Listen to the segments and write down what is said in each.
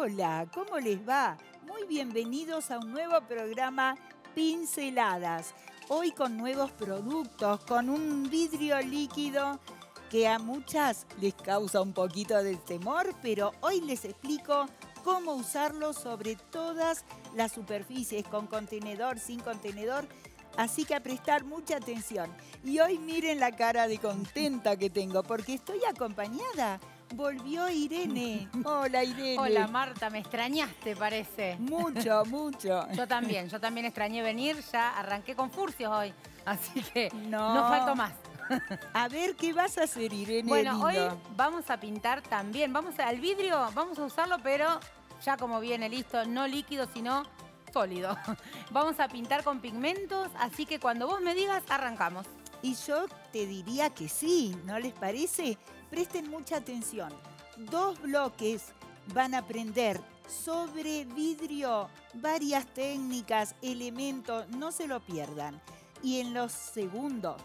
Hola, ¿cómo les va? Muy bienvenidos a un nuevo programa Pinceladas. Hoy con nuevos productos, con un vidrio líquido que a muchas les causa un poquito de temor, pero hoy les explico cómo usarlo sobre todas las superficies, con contenedor, sin contenedor. Así que a prestar mucha atención. Y hoy miren la cara de contenta que tengo, porque estoy acompañada Volvió Irene. Hola Irene. Hola Marta, me extrañaste parece. Mucho, mucho. Yo también, yo también extrañé venir, ya arranqué con furcios hoy, así que no, no falto más. A ver, ¿qué vas a hacer Irene? Bueno, hoy vamos a pintar también, vamos al vidrio, vamos a usarlo, pero ya como viene listo, no líquido, sino sólido. Vamos a pintar con pigmentos, así que cuando vos me digas, arrancamos. Y yo te diría que sí, ¿no les parece? Presten mucha atención. Dos bloques van a aprender sobre vidrio, varias técnicas, elementos, no se lo pierdan. Y en los segundos,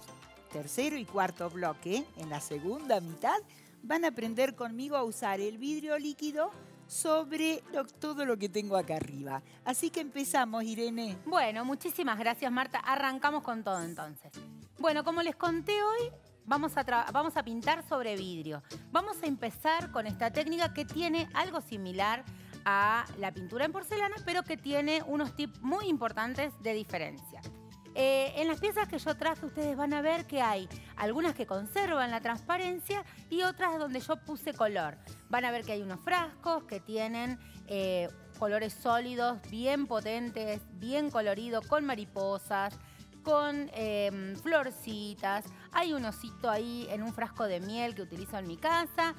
tercero y cuarto bloque, en la segunda mitad, van a aprender conmigo a usar el vidrio líquido sobre todo lo que tengo acá arriba. Así que empezamos, Irene. Bueno, muchísimas gracias, Marta. Arrancamos con todo entonces. Bueno, como les conté hoy, vamos a, vamos a pintar sobre vidrio. Vamos a empezar con esta técnica que tiene algo similar a la pintura en porcelana, pero que tiene unos tips muy importantes de diferencia. Eh, en las piezas que yo traje ustedes van a ver que hay algunas que conservan la transparencia y otras donde yo puse color. Van a ver que hay unos frascos que tienen eh, colores sólidos, bien potentes, bien coloridos, con mariposas, con em, florcitas. Hay un osito ahí en un frasco de miel que utilizo en mi casa.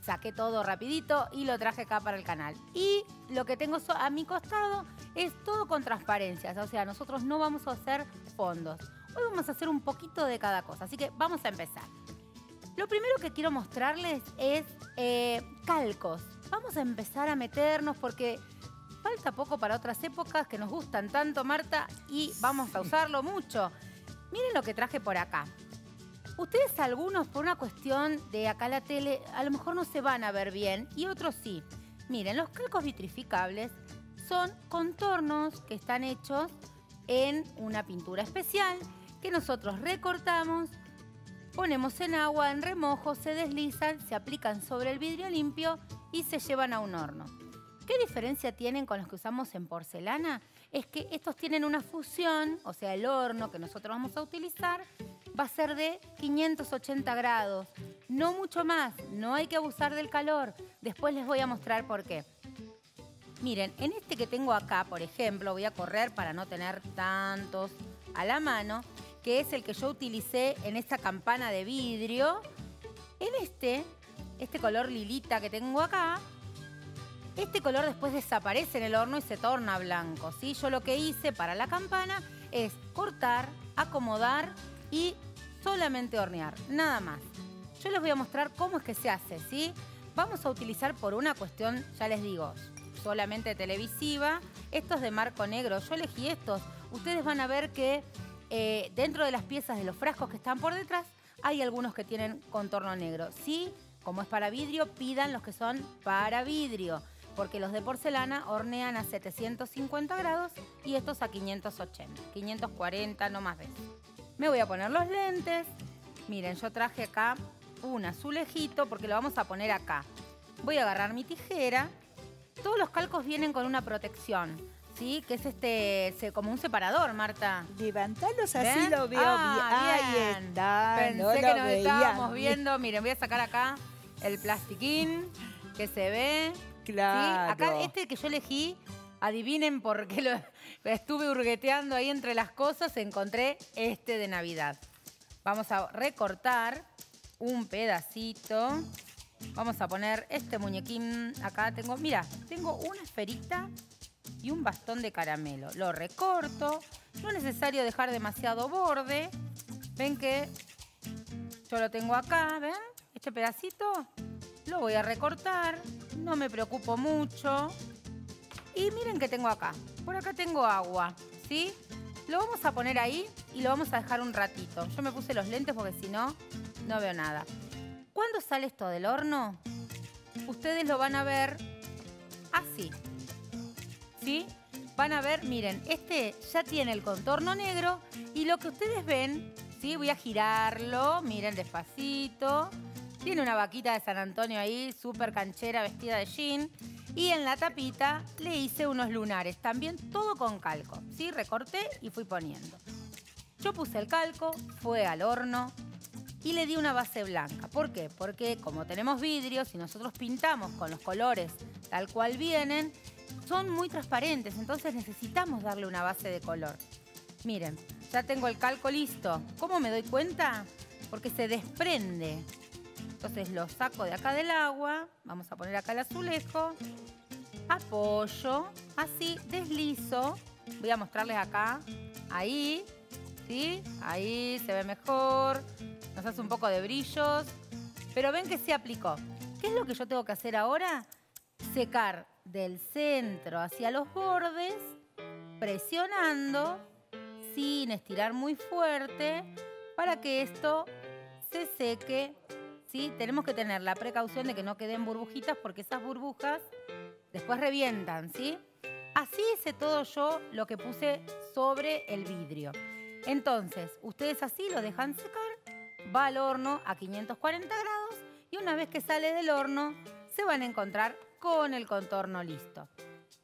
Saqué todo rapidito y lo traje acá para el canal. Y lo que tengo a mi costado es todo con transparencias. O sea, nosotros no vamos a hacer fondos. Hoy vamos a hacer un poquito de cada cosa. Así que vamos a empezar. Lo primero que quiero mostrarles es eh, calcos. Vamos a empezar a meternos porque falta poco para otras épocas que nos gustan tanto, Marta, y vamos a usarlo mucho. Miren lo que traje por acá. Ustedes algunos, por una cuestión de acá la tele, a lo mejor no se van a ver bien y otros sí. Miren, los calcos vitrificables son contornos que están hechos en una pintura especial que nosotros recortamos, ponemos en agua, en remojo, se deslizan, se aplican sobre el vidrio limpio y se llevan a un horno. ¿Qué diferencia tienen con los que usamos en porcelana? Es que estos tienen una fusión, o sea, el horno que nosotros vamos a utilizar va a ser de 580 grados. No mucho más, no hay que abusar del calor. Después les voy a mostrar por qué. Miren, en este que tengo acá, por ejemplo, voy a correr para no tener tantos a la mano, que es el que yo utilicé en esta campana de vidrio. En este, este color lilita que tengo acá, este color después desaparece en el horno y se torna blanco, ¿sí? Yo lo que hice para la campana es cortar, acomodar y solamente hornear, nada más. Yo les voy a mostrar cómo es que se hace, ¿sí? Vamos a utilizar por una cuestión, ya les digo, solamente televisiva, estos de marco negro. Yo elegí estos. Ustedes van a ver que eh, dentro de las piezas de los frascos que están por detrás hay algunos que tienen contorno negro. Sí, como es para vidrio, pidan los que son para vidrio porque los de porcelana hornean a 750 grados y estos a 580, 540, no más veces. Me voy a poner los lentes. Miren, yo traje acá un azulejito porque lo vamos a poner acá. Voy a agarrar mi tijera. Todos los calcos vienen con una protección. ¿sí? Que es este, como un separador, Marta. Levantalos así lo veo ah, bien. Pensé que nos estábamos viendo. Miren, voy a sacar acá el plastiquín que se ve. Claro. Acá este que yo elegí, adivinen por qué lo estuve hurgueteando ahí entre las cosas, encontré este de Navidad. Vamos a recortar un pedacito. Vamos a poner este muñequín. Acá tengo, mira, tengo una esferita y un bastón de caramelo. Lo recorto. No es necesario dejar demasiado borde. Ven que yo lo tengo acá, ¿ven? Este pedacito lo voy a recortar, no me preocupo mucho. Y miren que tengo acá. Por acá tengo agua, ¿sí? Lo vamos a poner ahí y lo vamos a dejar un ratito. Yo me puse los lentes porque si no, no veo nada. ¿Cuándo sale esto del horno? Ustedes lo van a ver así. ¿Sí? Van a ver, miren, este ya tiene el contorno negro y lo que ustedes ven, ¿sí? Voy a girarlo, miren despacito. Tiene una vaquita de San Antonio ahí, súper canchera, vestida de jean. Y en la tapita le hice unos lunares, también todo con calco. ¿sí? Recorté y fui poniendo. Yo puse el calco, fue al horno y le di una base blanca. ¿Por qué? Porque como tenemos vidrios y nosotros pintamos con los colores tal cual vienen, son muy transparentes, entonces necesitamos darle una base de color. Miren, ya tengo el calco listo. ¿Cómo me doy cuenta? Porque se desprende. Entonces lo saco de acá del agua, vamos a poner acá el azulejo, apoyo, así, deslizo. Voy a mostrarles acá, ahí, ¿sí? Ahí se ve mejor, nos hace un poco de brillos, pero ven que se aplicó. ¿Qué es lo que yo tengo que hacer ahora? Secar del centro hacia los bordes, presionando, sin estirar muy fuerte, para que esto se seque Tenemos que tener la precaución de que no queden burbujitas porque esas burbujas después revientan, ¿sí? Así hice todo yo lo que puse sobre el vidrio. Entonces, ustedes así lo dejan secar, va al horno a 540 grados y una vez que sale del horno se van a encontrar con el contorno listo.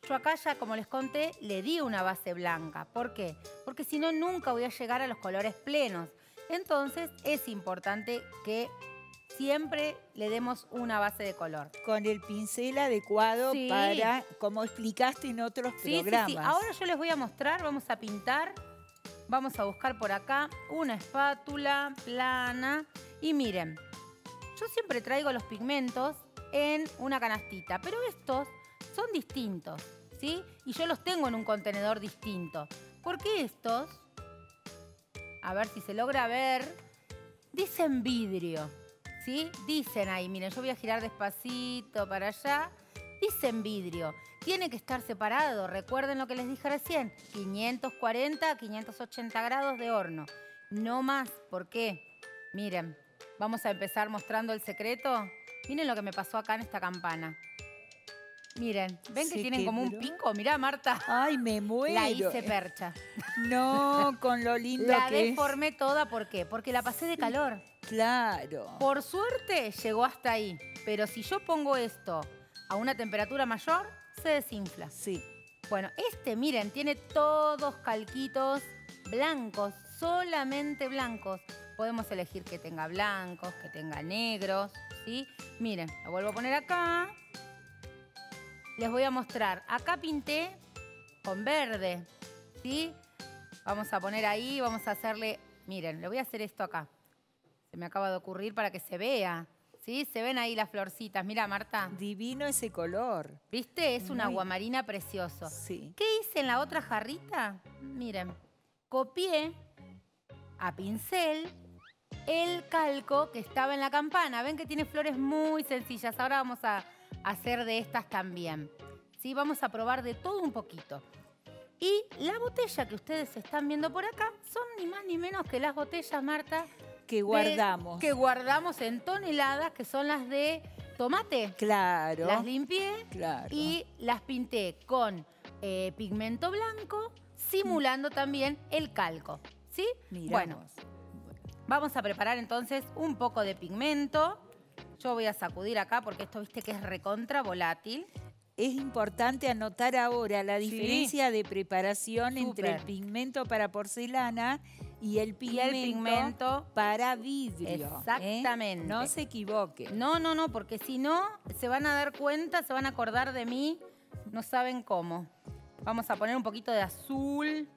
Yo acá ya, como les conté, le di una base blanca. ¿Por qué? Porque si no, nunca voy a llegar a los colores plenos. Entonces, es importante que siempre le demos una base de color. Con el pincel adecuado para, como explicaste en otros programas. Sí, sí. Ahora yo les voy a mostrar, vamos a pintar. Vamos a buscar por acá una espátula plana. Y miren, yo siempre traigo los pigmentos en una canastita, pero estos son distintos, ¿sí? Y yo los tengo en un contenedor distinto. Porque estos, a ver si se logra ver, dicen vidrio. ¿Sí? Dicen ahí, miren, yo voy a girar despacito para allá. Dicen vidrio. Tiene que estar separado. Recuerden lo que les dije recién. 540 a 580 grados de horno. No más. ¿Por qué? Miren, vamos a empezar mostrando el secreto. Miren lo que me pasó acá en esta campana. Miren, ¿ven que tienen como un pico? Mirá, Marta. Ay, me muero. La hice percha. No, con lo lindo la que La deformé toda, ¿por qué? Porque la pasé de calor. Claro. Por suerte llegó hasta ahí. Pero si yo pongo esto a una temperatura mayor, se desinfla. Sí. Bueno, este, miren, tiene todos calquitos blancos, solamente blancos. Podemos elegir que tenga blancos, que tenga negros, ¿sí? Miren, lo vuelvo a poner acá les voy a mostrar. Acá pinté con verde, ¿sí? Vamos a poner ahí, vamos a hacerle... Miren, le voy a hacer esto acá. Se me acaba de ocurrir para que se vea. ¿Sí? Se ven ahí las florcitas. Mira, Marta. Divino ese color. ¿Viste? Es un aguamarina precioso. Sí. ¿Qué hice en la otra jarrita? Miren, copié a pincel el calco que estaba en la campana. Ven que tiene flores muy sencillas. Ahora vamos a hacer de estas también. ¿Sí? Vamos a probar de todo un poquito. Y la botella que ustedes están viendo por acá son ni más ni menos que las botellas, Marta. Que guardamos. que guardamos en toneladas, que son las de tomate. Claro. Las limpié claro. y las pinté con eh, pigmento blanco, simulando también el calco. ¿Sí? Bueno, vamos a preparar entonces un poco de pigmento. Yo voy a sacudir acá porque esto viste que es recontra volátil. Es importante anotar ahora la diferencia de preparación entre el pigmento para porcelana y el pigmento, para vidrio. ¿eh? Exactamente. No se equivoque. No, no, no, porque si no, se van a dar cuenta, se van a acordar de mí, no saben cómo. Vamos a poner un poquito de azul.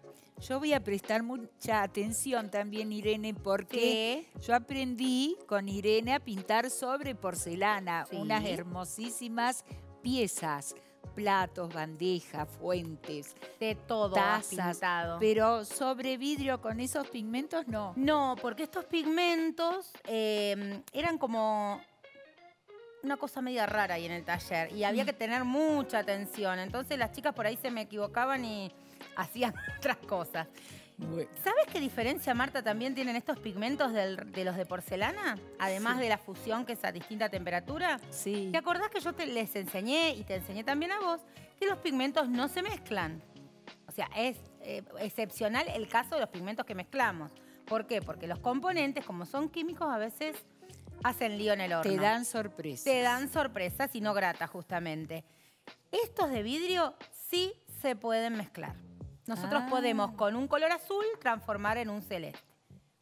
Yo voy a prestar mucha atención también, Irene, porque yo aprendí con Irene a pintar sobre porcelana, unas hermosísimas piezas platos, bandejas, fuentes, de todo tazas, pero sobre vidrio con esos pigmentos no. No, porque estos pigmentos em, eran como una cosa media rara ahí en el taller y había mm. que tener mucha atención. Entonces las chicas por ahí se me equivocaban y hacían otras cosas. ¿Sabes qué diferencia, Marta, también tienen estos pigmentos de los de porcelana? Además de la fusión que es a distinta temperatura. Sí. ¿Te acordás que yo te, les enseñé y te enseñé también a vos que los pigmentos no se mezclan? O sea, es eh, excepcional el caso de los pigmentos que mezclamos. ¿Por qué? Porque los componentes, como son químicos, a veces hacen lío en el horno. Te dan sorpresas. Te dan sorpresas y no gratas, justamente. Estos de vidrio sí se pueden mezclar. Nosotros Ah. podemos con un color azul transformar en un celeste.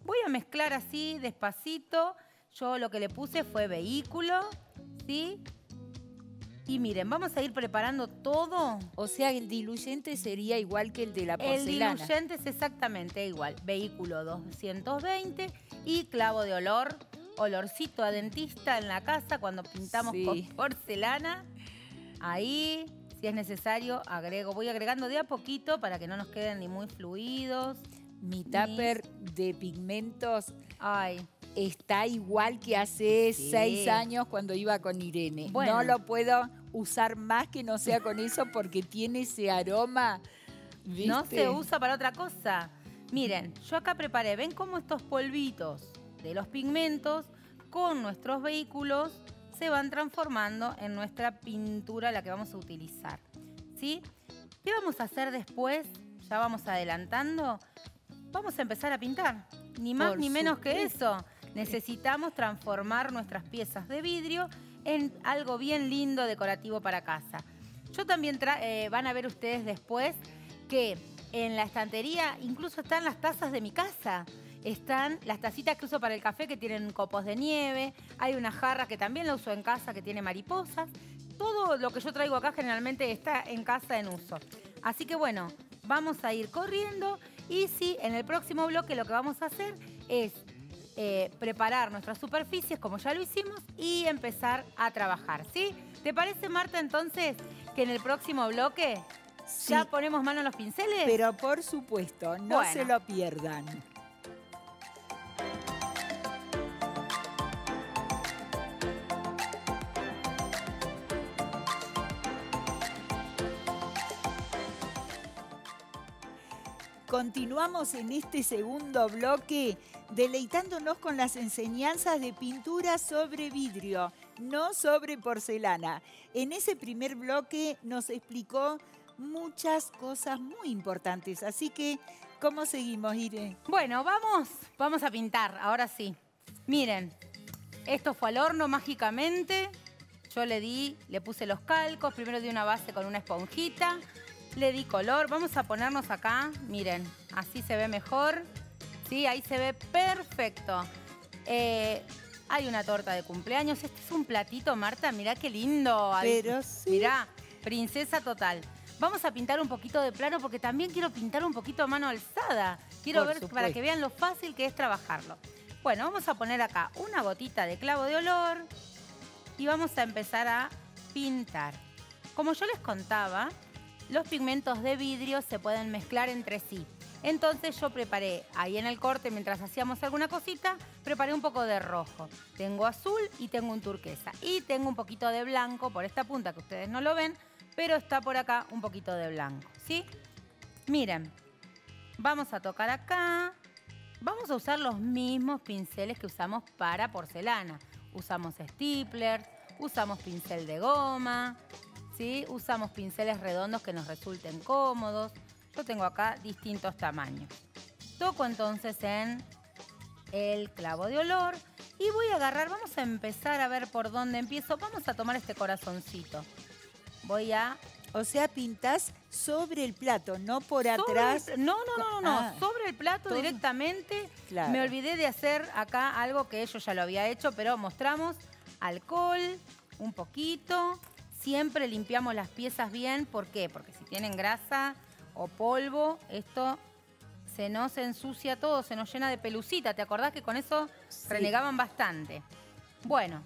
Voy a mezclar así, despacito. Yo lo que le puse fue vehículo, ¿sí? Y miren, vamos a ir preparando todo. O sea, el diluyente sería igual que el de la El porcelana. diluyente es exactamente igual. Vehículo 220 y clavo de olor, olorcito a dentista en la casa cuando pintamos Sí. con porcelana. Ahí, si es necesario, agrego. Voy agregando de a poquito para que no nos queden ni muy fluidos. Mi tupper de pigmentos Ay, está igual que hace Sí. seis años cuando iba con Irene. Bueno. No lo puedo usar más que no sea con eso porque tiene ese aroma. no se usa para otra cosa. Miren, yo acá preparé, ven cómo estos polvitos de los pigmentos con nuestros vehículos se van transformando en nuestra pintura, la que vamos a utilizar. ¿Sí? ¿Qué vamos a hacer después? Ya vamos adelantando. Vamos a empezar a pintar. Ni más Por ni menos que eso. Necesitamos transformar nuestras piezas de vidrio en algo bien lindo, decorativo para casa. Yo también eh, van a ver ustedes después que en la estantería incluso están las tazas de mi casa. Están las tacitas que uso para el café que tienen copos de nieve. Hay una jarra que también la uso en casa que tiene mariposas. Todo lo que yo traigo acá generalmente está en casa en uso. Así que bueno, vamos a ir corriendo y sí, en el próximo bloque lo que vamos a hacer es eh, preparar nuestras superficies como ya lo hicimos y empezar a trabajar, ¿sí? ¿Te parece, Marta, entonces, que en el próximo bloque Sí, ya ponemos mano a los pinceles? pero por supuesto, no Bueno. se lo pierdan. Continuamos en este segundo bloque deleitándonos con las enseñanzas de pintura sobre vidrio, no sobre porcelana. En ese primer bloque nos explicó muchas cosas muy importantes, así que ¿cómo seguimos, Irene? Bueno, vamos, vamos a pintar, ahora sí. Miren, esto fue al horno mágicamente. Yo le di, le puse los calcos, primero di una base con una esponjita, le di color. Vamos a ponernos acá, miren, así se ve mejor. Sí, ahí se ve perfecto. Eh, hay una torta de cumpleaños. Este es un platito, Marta, mirá qué lindo. Pero sí. Mirá, princesa total. Vamos a pintar un poquito de plano porque también quiero pintar un poquito a mano alzada. Quiero Por ver para que vean lo fácil que es trabajarlo. Bueno, vamos a poner acá una gotita de clavo de olor y vamos a empezar a pintar. Como yo les contaba, los pigmentos de vidrio se pueden mezclar entre sí. Entonces yo preparé ahí en el corte, mientras hacíamos alguna cosita, preparé un poco de rojo. Tengo azul y tengo un turquesa. Y tengo un poquito de blanco por esta punta que ustedes no lo ven, pero está por acá un poquito de blanco. ¿Sí? Miren, vamos a tocar acá. Vamos a usar los mismos pinceles que usamos para porcelana. Usamos stipler, usamos pincel de goma, ¿sí? usamos pinceles redondos que nos resulten cómodos. Yo tengo acá distintos tamaños. Toco entonces en el clavo de olor y voy a agarrar, vamos a empezar a ver por dónde empiezo. Vamos a tomar este corazoncito. Voy a O sea, pintás sobre el plato, no por atrás. el- no, no, no, no, no, Ah. sobre el plato Todo. directamente. Claro. Me olvidé de hacer acá algo que yo ya lo había hecho, pero mostramos alcohol, un poquito. Siempre limpiamos las piezas bien. ¿Por qué? Porque si tienen grasa o polvo, esto se nos ensucia todo, se nos llena de pelucita. ¿Te acordás que con eso Sí. renegaban bastante? Bueno,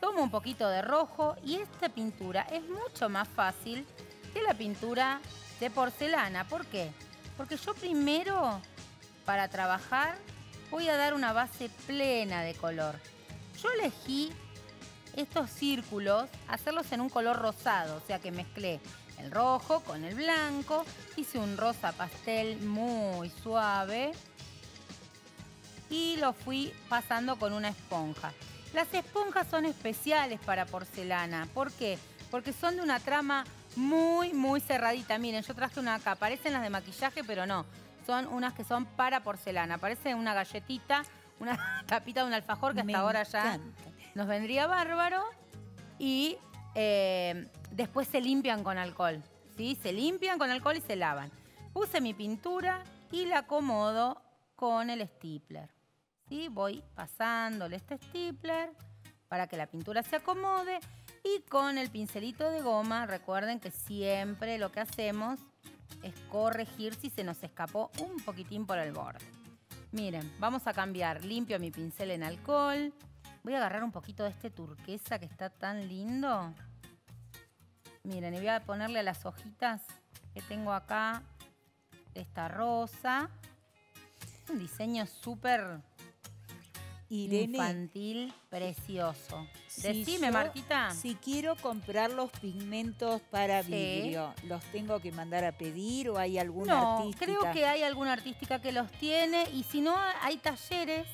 tomo un poquito de rojo y esta pintura es mucho más fácil que la pintura de porcelana. ¿Por qué? Porque yo primero, para trabajar, voy a dar una base plena de color. Yo elegí estos círculos, hacerlos en un color rosado, o sea que mezclé el rojo con el blanco. Hice un rosa pastel muy suave y lo fui pasando con una esponja. Las esponjas son especiales para porcelana. ¿Por qué? Porque son de una trama muy, muy cerradita. Miren, yo traje una acá. Parecen las de maquillaje, pero no. Son unas que son para porcelana. Parece una galletita, una tapita de un alfajor que hasta ahora ya nos vendría bárbaro. Y eh, después se limpian con alcohol. ¿sí? Se limpian con alcohol y se lavan. Puse mi pintura y la acomodo con el stipler. Voy pasándole este stipler para que la pintura se acomode y con el pincelito de goma, recuerden que siempre lo que hacemos es corregir si se nos escapó un poquitín por el borde. Miren, vamos a cambiar, limpio mi pincel en alcohol. Voy a agarrar un poquito de este turquesa que está tan lindo. Miren, y voy a ponerle las hojitas que tengo acá esta rosa. Un diseño súper infantil, precioso. Decime, Martita. Si quiero comprar los pigmentos para vidrio, ¿los tengo que mandar a pedir o hay alguna no, Creo que hay alguna artística que los tiene y si no, hay talleres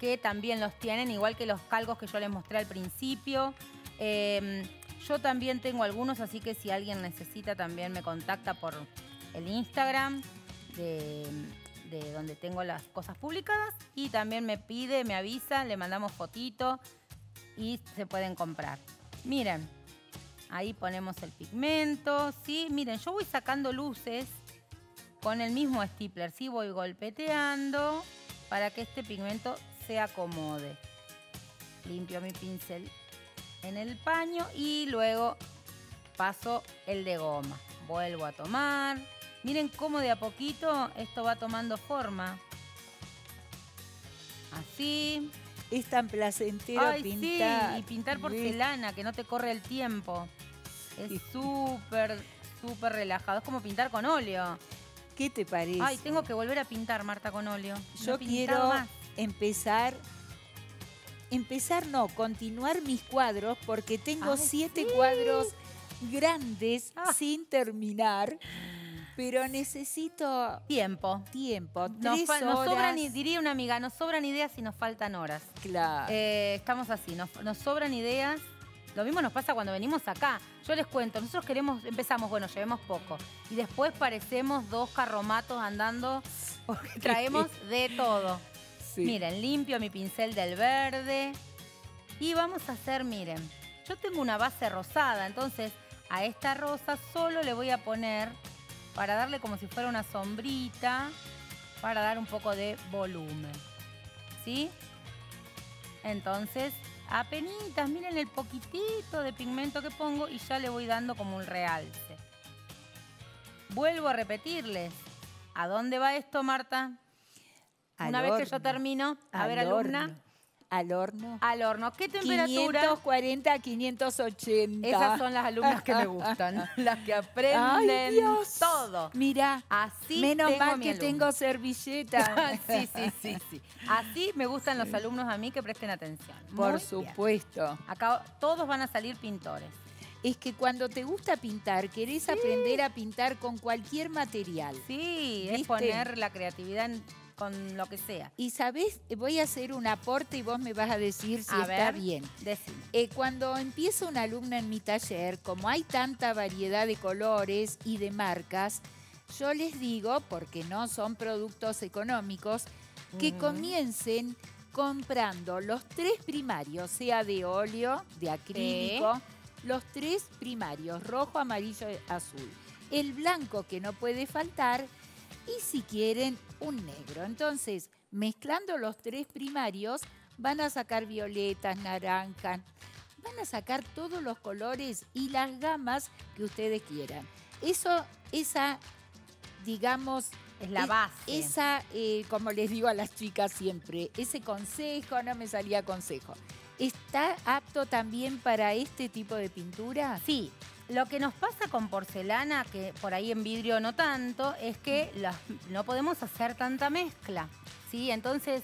que también los tienen, igual que los calcos que yo les mostré al principio. Em, yo también tengo algunos, así que si alguien necesita también me contacta por el Instagram de de donde tengo las cosas publicadas y también me pide, me avisa, le mandamos fotito y se pueden comprar. Miren, ahí ponemos el pigmento, ¿sí? Miren, yo voy sacando luces con el mismo stipler, ¿sí? Voy golpeteando para que este pigmento se acomode. Limpio mi pincel en el paño y luego paso el de goma. Vuelvo a tomar, Miren cómo de a poquito esto va tomando forma. Así. Es tan placentero pintar. Sí, y pintar porcelana, que no te corre el tiempo. Es súper, súper relajado. Es como pintar con óleo. ¿Qué te parece? Ay, tengo que volver a pintar, Marta, con óleo. Yo quiero empezar empezar no, continuar mis cuadros porque tengo siete cuadros grandes ah. sin terminar. Pero necesito tiempo. Tiempo. Nos, sobran, diría una amiga, nos sobran ideas y nos faltan horas. Claro. Eh, estamos así, nos, sobran ideas. Lo mismo nos pasa cuando venimos acá. Yo les cuento, nosotros queremos, empezamos, bueno, llevemos poco. Y después parecemos dos carromatos andando porque traemos de todo. Miren, limpio mi pincel del verde. Y vamos a hacer, miren, yo tengo una base rosada, entonces a esta rosa solo le voy a poner para darle como si fuera una sombrita, para dar un poco de volumen. ¿Sí? Entonces, apenitas, miren el poquitito de pigmento que pongo y ya le voy dando como un realce. Vuelvo a repetirles. ¿A dónde va esto, Marta? Una vez que yo termino, a ver, alumna. Al horno. Al horno. ¿Qué temperatura? 540 a 580. Esas son las alumnas que me gustan. las que aprenden todo. Mira, así menos mal que tengo servilleta. sí, sí, sí, sí. Así me gustan los alumnos a mí que presten atención. Por supuesto. Acá todos van a salir pintores. Es que cuando te gusta pintar, querés aprender a pintar con cualquier material. Sí, es poner la creatividad en con lo que sea. Y sabes, voy a hacer un aporte y vos me vas a decir si está bien. Eh, cuando empieza una alumna en mi taller, como hay tanta variedad de colores y de marcas, yo les digo, porque no son productos económicos, que comiencen comprando los tres primarios, sea de óleo, de acrílico, los tres primarios, rojo, amarillo, azul. El blanco que no puede faltar y si quieren un negro. Entonces, mezclando los tres primarios, van a sacar violetas, naranjas, van a sacar todos los colores y las gamas que ustedes quieran. Eso, esa, digamos, es la base. Esa, eh, como les digo a las chicas siempre, ese consejo, no me salía consejo. ¿Está apto también para este tipo de pintura? Sí, lo que nos pasa con porcelana, que por ahí en vidrio no tanto, es que no podemos hacer tanta mezcla. ¿sí? Entonces,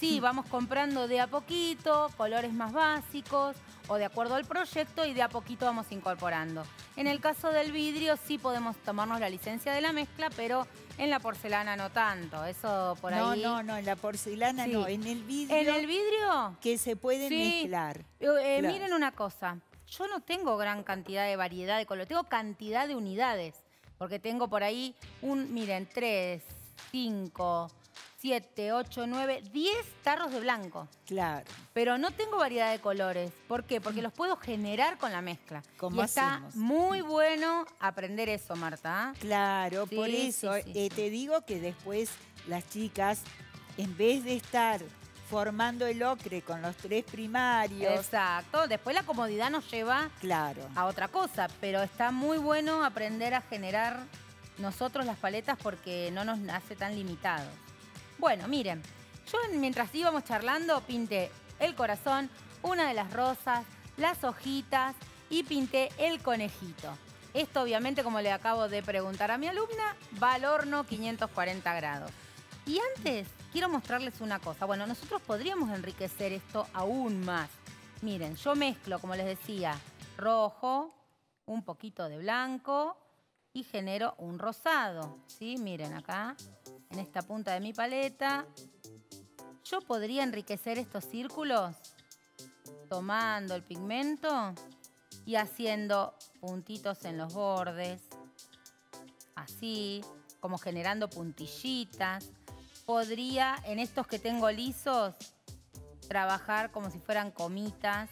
sí, mm. vamos comprando de a poquito, colores más básicos, o de acuerdo al proyecto y de a poquito vamos incorporando. En el caso del vidrio sí podemos tomarnos la licencia de la mezcla, pero en la porcelana no tanto. Eso por no, ahí. No, no, en la porcelana Sí. no, en el vidrio. ¿En el vidrio? que se pueden Sí. mezclar. Eh, eh, Claro. Miren una cosa, yo no tengo gran cantidad de variedad de color, tengo cantidad de unidades, porque tengo por ahí un, miren, 3, 5, 7, 8, 9, 10 tarros de blanco. Claro. Pero no tengo variedad de colores. ¿Por qué? Porque los puedo generar con la mezcla. ¿Cómo y está hacemos? muy bueno aprender eso, Marta. ¿ah? Claro, por eso sí, sí, eh, sí. te digo que después las chicas, en vez de estar formando el ocre con los tres primarios, Exacto. Después la comodidad nos lleva claro. a otra cosa, pero está muy bueno aprender a generar nosotros las paletas porque no nos hace tan limitados. Bueno, miren, yo mientras íbamos charlando pinté el corazón, una de las rosas, las hojitas y pinté el conejito. Esto obviamente, como le acabo de preguntar a mi alumna, va al horno 540 grados. Y antes quiero mostrarles una cosa. Bueno, nosotros podríamos enriquecer esto aún más. Miren, yo mezclo, como les decía, rojo, un poquito de blanco y genero un rosado. ¿Sí? Miren acá, en esta punta de mi paleta. Yo podría enriquecer estos círculos tomando el pigmento y haciendo puntitos en los bordes. Así, como generando puntillitas. Podría, en estos que tengo lisos, trabajar como si fueran comitas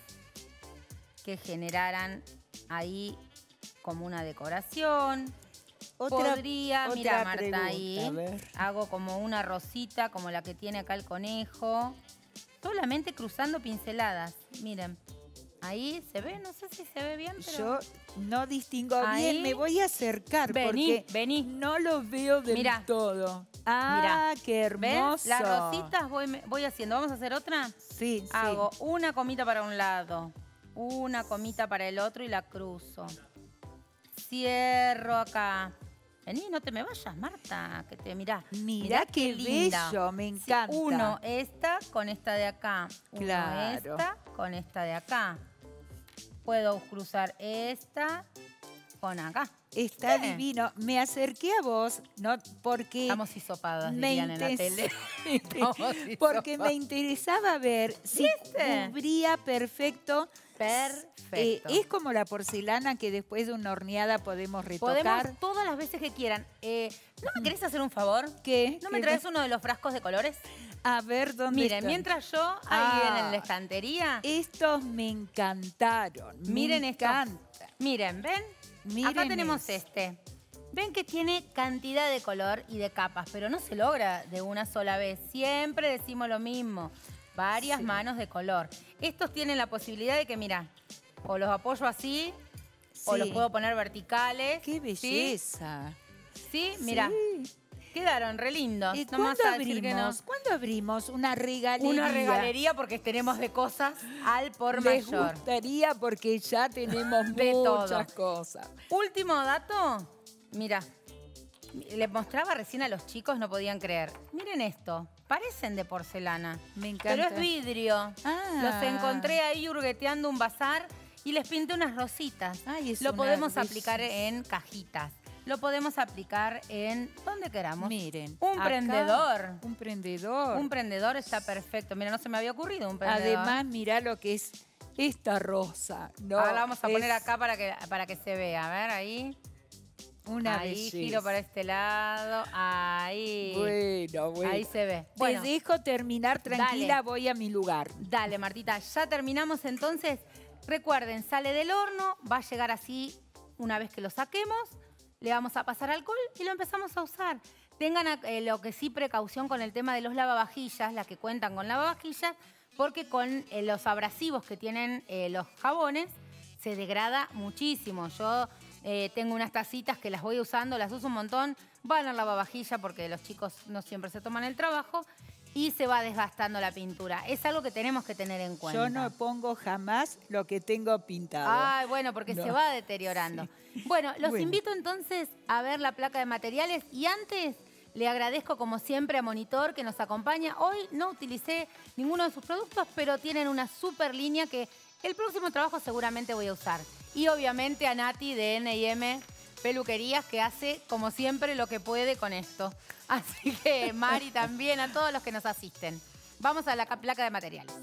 que generaran ahí como una decoración. Otra, Podría, otra mira Marta pregunta, ahí, hago como una rosita como la que tiene acá el conejo, solamente cruzando pinceladas. Miren, ahí se ve, no sé si se ve bien, pero... Yo no distingo Ahí. bien, me voy a acercar Vení, porque vení. no lo veo del Mirá. todo. Ah, qué ¿Ves? hermoso. Las rositas voy, voy haciendo. ¿Vamos a hacer otra? Sí, sí. Hago una comita para un lado, una comita para el otro y la cruzo. Cierro acá. Vení, no te me vayas, Marta, que te mirá. Mirá qué linda. bello, me Sí, encanta. uno esta con esta de acá. Uno Claro. esta con esta de acá. Puedo cruzar esta con acá. Está Sí. divino. Me acerqué a vos, no porque Estamos hisopadas, me dirían en la tele. Porque me interesaba ver si ¿Viste? cubría perfecto. Perfecto. Eh, es como la porcelana que después de una horneada podemos retocar. Podemos todas las veces que quieran. Eh, ¿No me querés hacer un favor? ¿Qué? ¿No me ¿Qué traes uno de los frascos de colores? A ver dónde Miren, están? mientras yo ahí Ah. en la estantería. Estos me encantaron. me Miren esto. encanta. Miren, ¿ven? Miren Acá tenemos eso. este. Ven que tiene cantidad de color y de capas, pero no se logra de una sola vez. Siempre decimos lo mismo. Varias Sí. manos de color. Estos tienen la posibilidad de que, mira, o los apoyo así, o los puedo poner verticales. Qué belleza. ¿Sí? Mira, Sí. Quedaron re lindos. ¿Y No me cuándo no. abrimos? ¿Cuándo abrimos una regalería? Una regalería porque tenemos de cosas al por Les mayor. gustaría porque ya tenemos De muchas todo. cosas. Último dato, mira, les mostraba recién a los chicos, no podían creer. Miren esto, parecen de porcelana, Me pero encanta. es vidrio. Ah. Los encontré ahí hurgueteando un bazar y les pinté unas rositas. Ay, es Lo podemos aplicar en cajitas. Lo podemos aplicar en donde queramos. Miren. Un acá, prendedor. Un prendedor. Un prendedor está perfecto. Mira, no se me había ocurrido un prendedor. Además, mirá lo que es esta rosa. No, Ahora la vamos a poner acá para que, para que se vea. A ver, ahí. Una ahí belleza. giro para este lado. Ahí. Bueno, bueno. Ahí se ve. Te Bueno, dejo terminar tranquila, Dale. voy a mi lugar. dale, Martita. Ya terminamos entonces. Recuerden, sale del horno, va a llegar así una vez que lo saquemos. Le vamos a pasar alcohol y lo empezamos a usar. Tengan eh, lo que sí precaución con el tema de los lavavajillas, las que cuentan con lavavajillas, porque con eh, los abrasivos que tienen eh, los jabones se degrada muchísimo. Yo tengo unas tacitas que las voy usando, las uso un montón, van al lavavajilla porque los chicos no siempre se toman el trabajo y se va desgastando la pintura. Es algo que tenemos que tener en cuenta. Yo no pongo jamás lo que tengo pintado. Ay, bueno, porque No. se va deteriorando. Bueno, los Bueno. invito entonces a ver la placa de materiales y antes le agradezco como siempre a Monitor que nos acompaña. Hoy no utilicé ninguno de sus productos, pero tienen una super línea que El próximo trabajo seguramente voy a usar. Y obviamente a Nati de N&M Peluquerías que hace como siempre lo que puede con esto. Así que Mari también, a todos los que nos asisten. Vamos a la placa de materiales.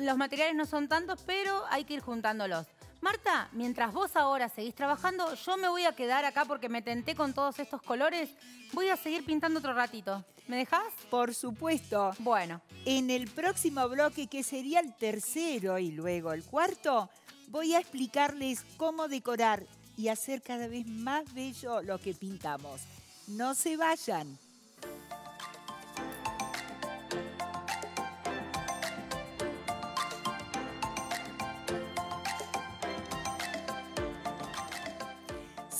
Los materiales no son tantos, pero hay que ir juntándolos. Marta, mientras vos ahora seguís trabajando, yo me voy a quedar acá porque me tenté con todos estos colores. Voy a seguir pintando otro ratito. ¿Me dejás? Por supuesto. Bueno. En el próximo bloque, que sería el tercero y luego el cuarto, voy a explicarles cómo decorar y hacer cada vez más bello lo que pintamos. No se vayan.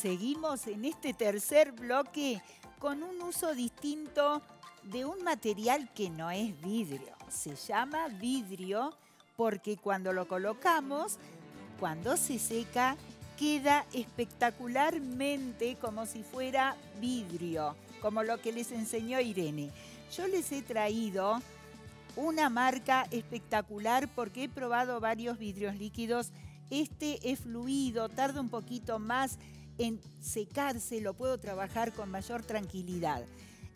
Seguimos en este tercer bloque con un uso distinto de un material que no es vidrio. Se llama vidrio porque cuando lo colocamos, cuando se seca, queda espectacularmente como si fuera vidrio, como lo que les enseñó Irene. Yo les he traído una marca espectacular porque he probado varios vidrios líquidos. Este es fluido, tarda un poquito más en secarse, lo puedo trabajar con mayor tranquilidad.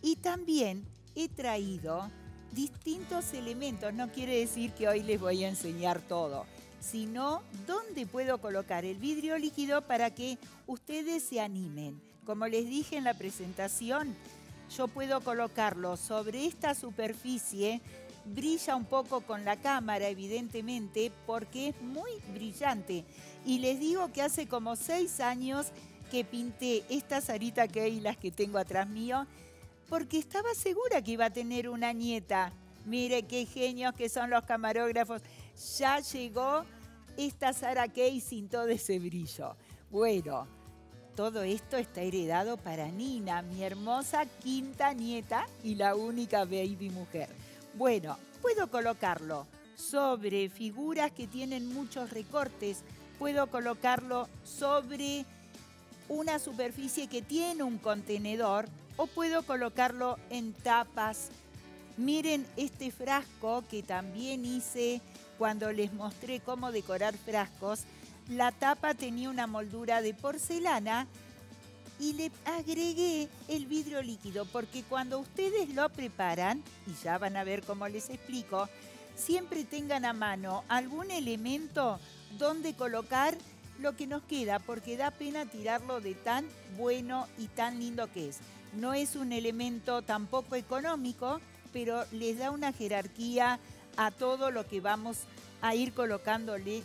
Y también he traído distintos elementos, no quiere decir que hoy les voy a enseñar todo, sino dónde puedo colocar el vidrio líquido para que ustedes se animen. Como les dije en la presentación, yo puedo colocarlo sobre esta superficie, brilla un poco con la cámara evidentemente porque es muy brillante. Y les digo que hace como seis años que pinté esta Sarita que hay, las que tengo atrás mío, porque estaba segura que iba a tener una nieta. Mire qué genios que son los camarógrafos. Ya llegó esta Sara Kay sin todo ese brillo. Bueno, todo esto está heredado para Nina, mi hermosa quinta nieta y la única baby mujer. Bueno, puedo colocarlo sobre figuras que tienen muchos recortes, puedo colocarlo sobre una superficie que tiene un contenedor o puedo colocarlo en tapas. Miren este frasco que también hice cuando les mostré cómo decorar frascos. La tapa tenía una moldura de porcelana y le agregué el vidrio líquido porque cuando ustedes lo preparan, y ya van a ver cómo les explico, siempre tengan a mano algún elemento donde colocar lo que nos queda porque da pena tirarlo de tan bueno y tan lindo que es. No es un elemento tampoco económico, pero les da una jerarquía a todo lo que vamos a ir colocándole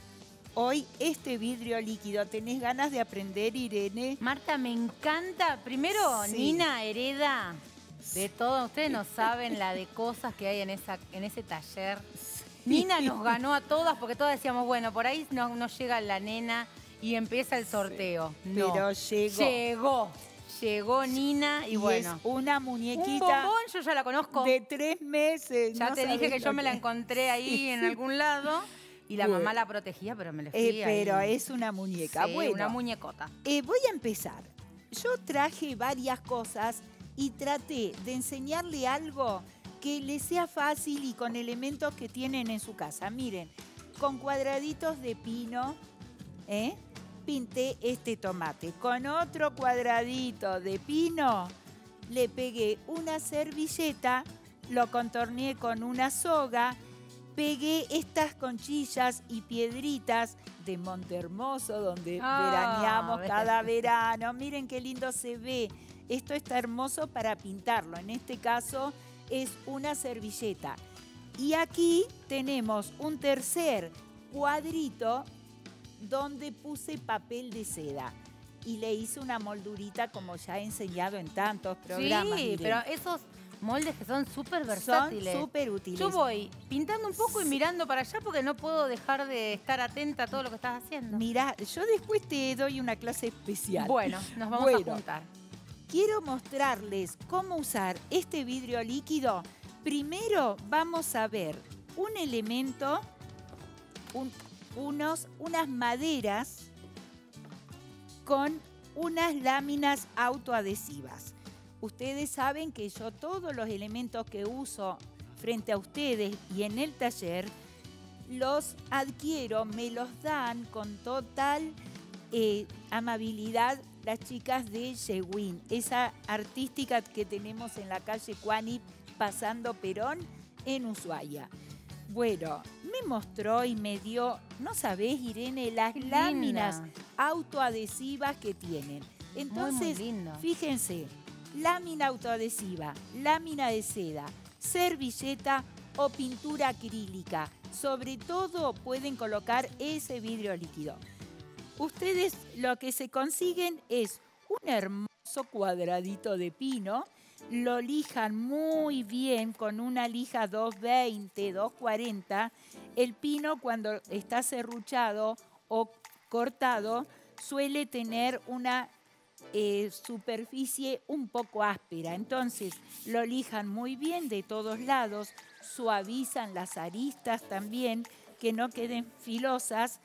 hoy este vidrio líquido. ¿Tenés ganas de aprender, Irene? Marta, me encanta. Primero, Nina hereda de todo. Ustedes no saben la de cosas que hay en, esa, en ese taller. Nina nos ganó a todas porque todas decíamos, bueno, por ahí no, no llega la nena y empieza el sorteo. Pero llegó. Llegó. Llegó Nina y, bueno. Es una muñequita. Un bombón, yo ya la conozco. De tres meses. Ya te dije que yo me la encontré ahí en algún lado. Y la mamá la protegía, pero me la fui eh, Pero es una muñeca. Sí, bueno, una muñecota. Eh, voy a empezar. Yo traje varias cosas y traté de enseñarle algo que le sea fácil y con elementos que tienen en su casa. Miren, con cuadraditos de pino, ¿eh? Pinté este tomate. Con otro cuadradito de pino le pegué una servilleta, lo contorneé con una soga, pegué estas conchillas y piedritas de Montehermoso, donde ah, veraneamos cada verano. Miren qué lindo se ve. Esto está hermoso para pintarlo. En este caso es una servilleta. Y aquí tenemos un tercer cuadrito donde puse papel de seda y le hice una moldurita como ya he enseñado en tantos programas. Sí, pero esos moldes que son súper Son versátiles. súper útiles. Yo voy pintando un poco y mirando para allá porque no puedo dejar de estar atenta a todo lo que estás haciendo. Mirá, yo después te doy una clase especial. Bueno, nos vamos Bueno. a juntar. Quiero mostrarles cómo usar este vidrio líquido. Primero vamos a ver un elemento, un- unos, unas maderas con unas láminas autoadhesivas. Ustedes saben que yo todos los elementos que uso frente a ustedes y en el taller los adquiero, me los dan con total eh, amabilidad las chicas de Yewin, esa artística que tenemos en la calle Cuani pasando Perón en Ushuaia. Bueno, me mostró y me dio, no sabés Irene, las Qué láminas linda. autoadhesivas que tienen. muy Entonces, lindo. fíjense, lámina autoadhesiva, lámina de seda, servilleta o pintura acrílica. Sobre todo pueden colocar ese vidrio líquido. Ustedes lo que se consiguen es un hermoso cuadradito de pino, lo lijan muy bien con una lija 220, 240. El pino cuando está serruchado o cortado suele tener una eh, superficie un poco áspera. Entonces lo lijan muy bien de todos lados, suavizan las aristas también, que no queden filosas,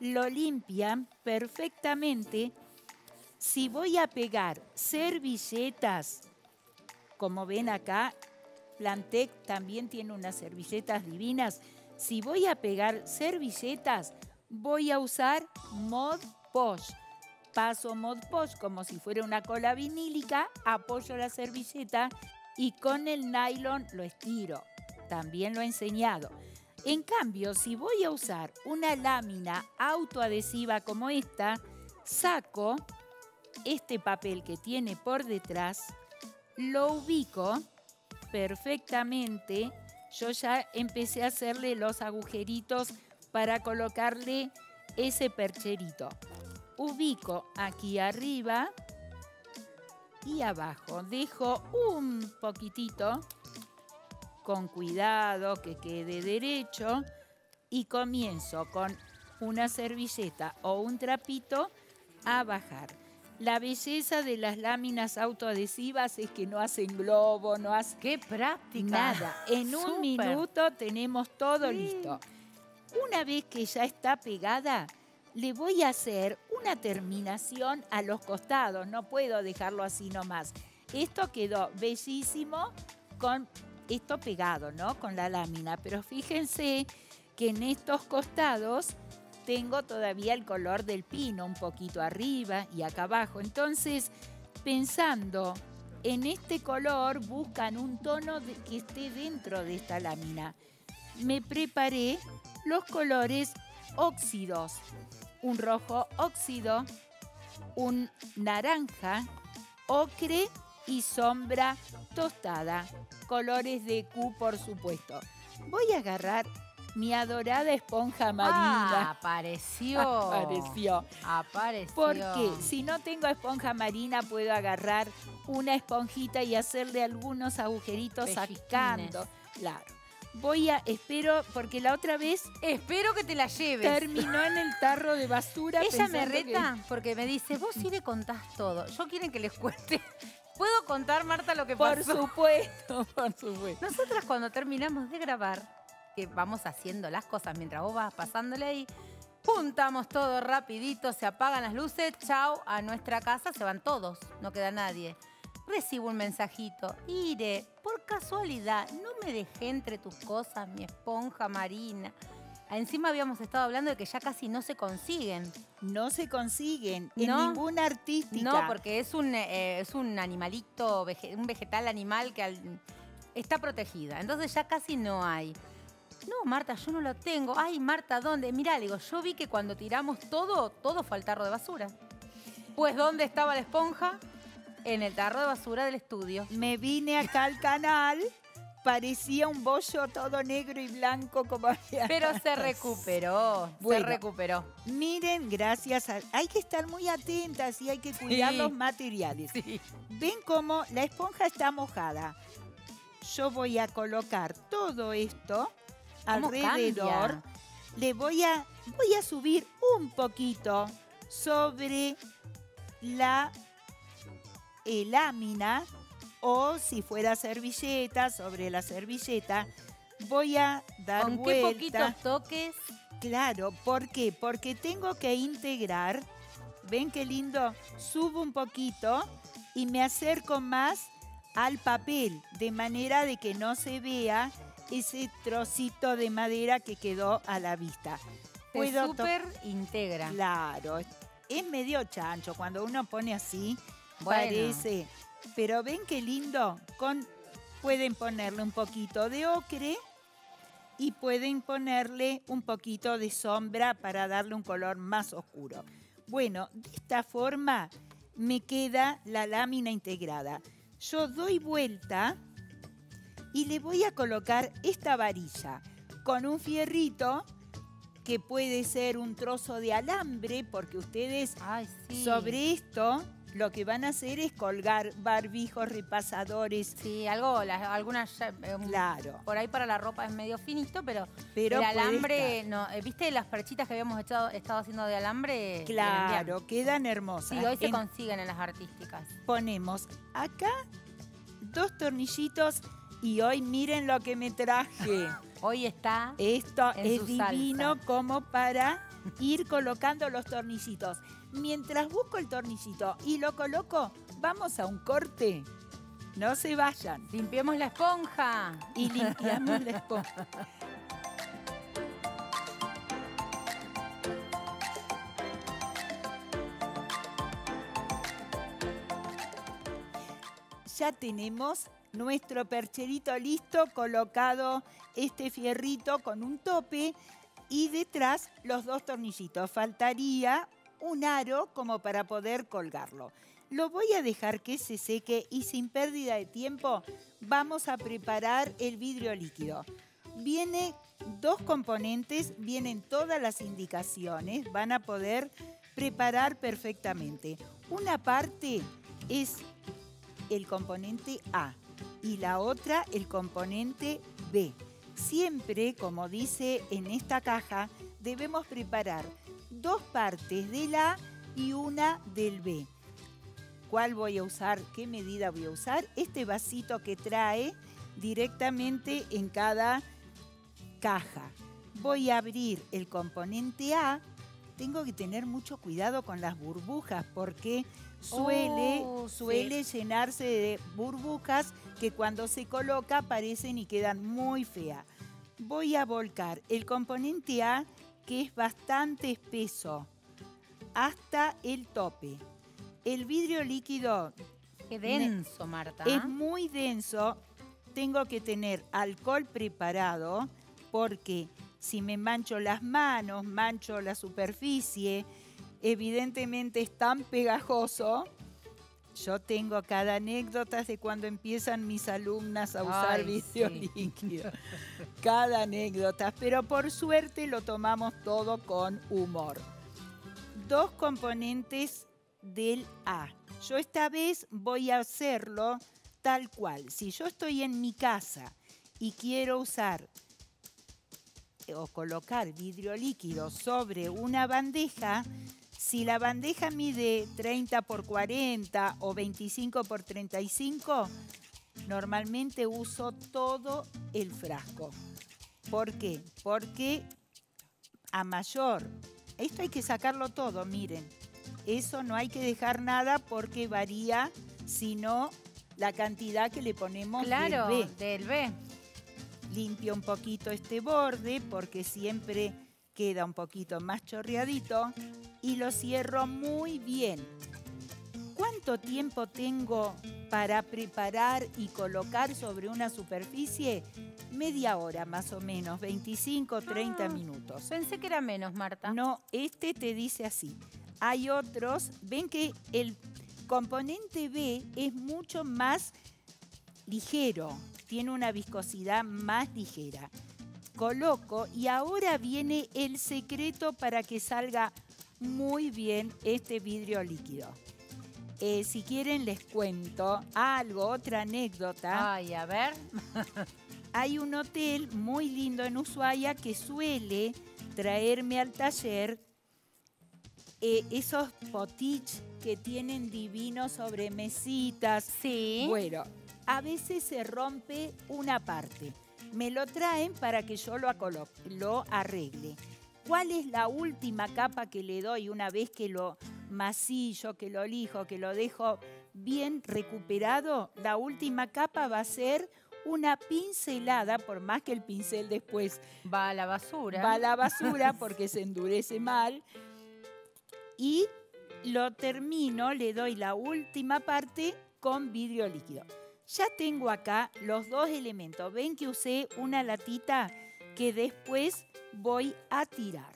lo limpian perfectamente. Si voy a pegar servilletas, como ven acá, Plantec también tiene unas servilletas divinas. Si voy a pegar servilletas, voy a usar Mod Posh. Paso Mod Posh como si fuera una cola vinílica, apoyo la servilleta y con el nylon lo estiro. También lo he enseñado. En cambio, si voy a usar una lámina autoadhesiva como esta, saco este papel que tiene por detrás, lo ubico perfectamente. Yo ya empecé a hacerle los agujeritos para colocarle ese percherito. Ubico aquí arriba y abajo. Dejo un poquitito con cuidado que quede derecho y comienzo con una servilleta o un trapito a bajar. La belleza de las láminas autoadhesivas es que no hacen globo, no hacen ¡Qué práctica! nada. En un Súper. minuto tenemos todo Sí. listo. Una vez que ya está pegada, le voy a hacer una terminación a los costados. No puedo dejarlo así nomás. Esto quedó bellísimo con esto pegado, ¿no? Con la lámina. Pero fíjense que en estos costados tengo todavía el color del pino un poquito arriba y acá abajo. Entonces, pensando en este color, buscan un tono de- que esté dentro de esta lámina. Me preparé los colores óxidos. Un rojo óxido, un naranja, ocre y sombra tostada. Colores de Q, por supuesto. Voy a agarrar mi adorada esponja Ah, marina. apareció. Apareció. Apareció. Porque si no tengo esponja marina, puedo agarrar una esponjita y hacerle algunos agujeritos sacando. Claro. Voy a, espero, porque la otra vez Espero que te la lleves. terminó en el tarro de basura. Ella me que- reta porque me dice, vos sí le contás todo. Yo quieren que les cuente. ¿Puedo contar, Marta, lo que Por pasó? supuesto, por supuesto. Nosotras cuando terminamos de grabar, que vamos haciendo las cosas mientras vos vas pasándole ahí, juntamos todo rapidito, se apagan las luces, chao, a nuestra casa se van todos, no queda nadie. Recibo un mensajito, Ire, por casualidad, no me dejé entre tus cosas mi esponja marina. Encima habíamos estado hablando de que ya casi no se consiguen. No se consiguen en No. ninguna artística. No, porque es un, eh, es un animalito, un vegetal animal que al- está protegida. Entonces ya casi no hay. No, Marta, yo no lo tengo. Ay, Marta, ¿dónde? Mirá, le digo, yo vi que cuando tiramos todo, todo fue al tarro de basura. Pues, ¿dónde estaba la esponja? En el tarro de basura del estudio. Me vine acá al canal, parecía un bollo todo negro y blanco como había. Pero se recuperó, Bueno. se recuperó. Miren, gracias a... Hay que estar muy atentas y hay que cuidar Sí. los materiales. Sí. Ven cómo la esponja está mojada. yo voy a colocar todo esto ¿Cómo alrededor. Le voy a, voy a subir un poquito sobre la eh, lámina o si fuera servilleta, sobre la servilleta. Voy a dar ¿Con qué vuelta. poquitos toques? Claro, ¿por qué? Porque tengo que integrar, ven qué lindo, subo un poquito y me acerco más al papel, de manera de que no se vea ese trocito de madera que quedó a la vista. Puedo súper integra. Claro, es- es medio chancho cuando uno pone así, Bueno. parece. Pero ven qué lindo, con, pueden ponerle un poquito de ocre y pueden ponerle un poquito de sombra para darle un color más oscuro. Bueno, de esta forma me queda la lámina integrada. Yo doy vuelta y le voy a colocar esta varilla con un fierrito que puede ser un trozo de alambre, porque ustedes Ay, sí. sobre esto lo que van a hacer es colgar barbijos, repasadores. Sí, algo, las- algunas eh, Claro, Por ahí para la ropa es medio finito, pero, pero el alambre, no, eh, ¿viste las perchitas que habíamos echado- estado haciendo de alambre? Claro, quedan hermosas. Sí, hoy se En- consiguen en las artísticas. ponemos acá dos tornillitos y hoy miren lo que me traje. Hoy está. Esto En es su divino salsa. como para ir colocando los tornillitos. Mientras busco el tornillito y lo coloco, vamos a un corte. No se vayan. Limpiemos la esponja. Y limpiamos la esponja. Ya tenemos nuestro percherito listo, colocado este fierrito con un tope y detrás los dos tornillitos. Faltaría un aro como para poder colgarlo. Lo voy a dejar que se seque y sin pérdida de tiempo vamos a preparar el vidrio líquido. Viene dos componentes, vienen todas las indicaciones, van a poder preparar perfectamente. Una parte es el componente A y la otra el componente B. Siempre, como dice en esta caja, debemos preparar dos partes del A y una del B. ¿Cuál voy a usar? ¿Qué medida voy a usar? Este vasito que trae directamente en cada caja. Voy a abrir el componente A. Tengo que tener mucho cuidado con las burbujas porque suele, Oh, sí. suele llenarse de burbujas que cuando se coloca aparecen y quedan muy feas. Voy a volcar el componente A que es bastante espeso hasta el tope. El vidrio líquido Qué denso, Marta. es muy denso. Tengo que tener alcohol preparado porque si me mancho las manos, mancho la superficie, evidentemente es tan pegajoso. Yo tengo cada anécdota de cuando empiezan mis alumnas a usar Ay, vidrio sí. líquido. Cada anécdota, pero por suerte lo tomamos todo con humor. Dos componentes del A. Yo esta vez voy a hacerlo tal cual. Si yo estoy en mi casa y quiero usar eh, o colocar vidrio líquido sobre una bandeja, si la bandeja mide 30 por 40 o 25 por 35, normalmente uso todo el frasco. ¿Por qué? Porque a mayor, esto hay que sacarlo todo, miren. Eso no hay que dejar nada porque varía, sino la cantidad que le ponemos Claro, del B del B. limpio un poquito este borde porque siempre queda un poquito más chorreadito y lo cierro muy bien. ¿Cuánto tiempo tengo para preparar y colocar sobre una superficie? Media hora más o menos, 25 30 Ah. minutos. Pensé que era menos, Marta. No, este te dice así. Hay otros, ven que el componente B es mucho más ligero, tiene una viscosidad más ligera. Coloco y ahora viene el secreto para que salga muy bien este vidrio líquido. eh, si quieren les cuento algo, otra anécdota. Ay, a ver. Hay un hotel muy lindo en Ushuaia que suele traerme al taller eh, esos potiches que tienen divinos sobre mesitas. Sí. Bueno, a veces se rompe una parte. Me lo traen para que yo lo, lo arregle. ¿Cuál es la última capa que le doy una vez que lo masillo, que lo lijo, que lo dejo bien recuperado? La última capa va a ser una pincelada, por más que el pincel después Va a la basura. va a la basura porque se endurece mal. Y lo termino, le doy la última parte con vidrio líquido. Ya tengo acá los dos elementos. Ven que usé una latita que después voy a tirar.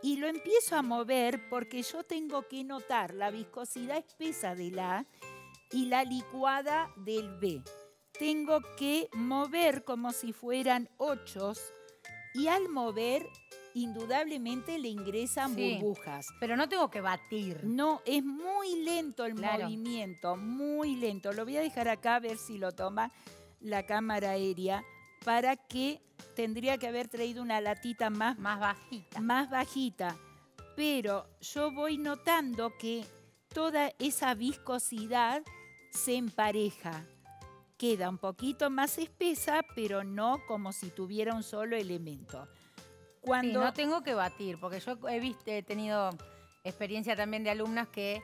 Y lo empiezo a mover porque yo tengo que notar la viscosidad espesa del A y la licuada del B. Tengo que mover como si fueran ochos y al mover indudablemente le ingresan Sí. burbujas. Pero no tengo que batir. No, es muy lento el Claro. movimiento, muy lento. Lo voy a dejar acá a ver si lo toma la cámara aérea para que tendría que haber traído una latita más, Más bajita. más bajita. Pero yo voy notando que toda esa viscosidad se empareja. Queda un poquito más espesa, pero no como si tuviera un solo elemento. Sí, no tengo que batir, porque yo he, visto, he tenido experiencia también de alumnas que